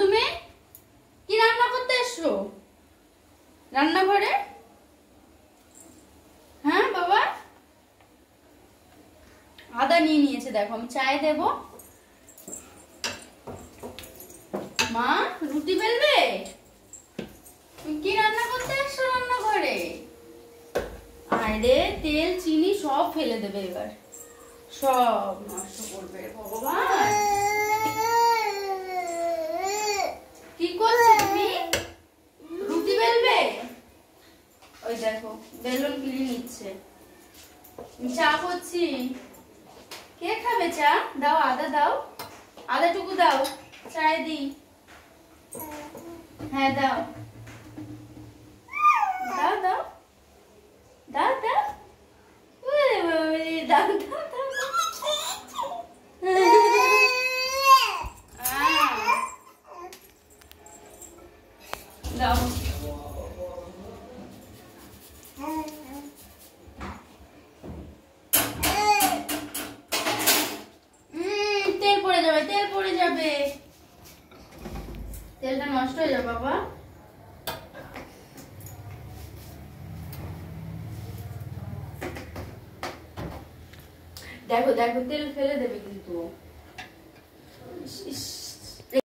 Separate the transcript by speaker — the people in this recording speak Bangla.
Speaker 1: তুমি? কি রান্না করতে এসছো? রান্নাঘরে? হ্যাঁ বাবা? আদা নিয়ে নিয়েছে, দেখো, আমি চায়ে দেব। মা, রুটি বেলবে? কি রান্না করতে এসছো রান্নাঘরে? আরে তেল, চিনি সব ফেলে দেবে এবার। সব নষ্ট করবে, ভগবান। দেখো, বেলুন কিনে নিচ্ছে। চা করছি। কে খাবে চা? দাও, আদা দাও। আদাটুকু দাও, চায়ে দিই। হ্যাঁ দাও। দাও দাও। দাও দাও। যাবে। তেলটা নষ্ট হয়ে যাবে বাবা। দেখো দেখো তেল ফেলে দেবে কিন্তু।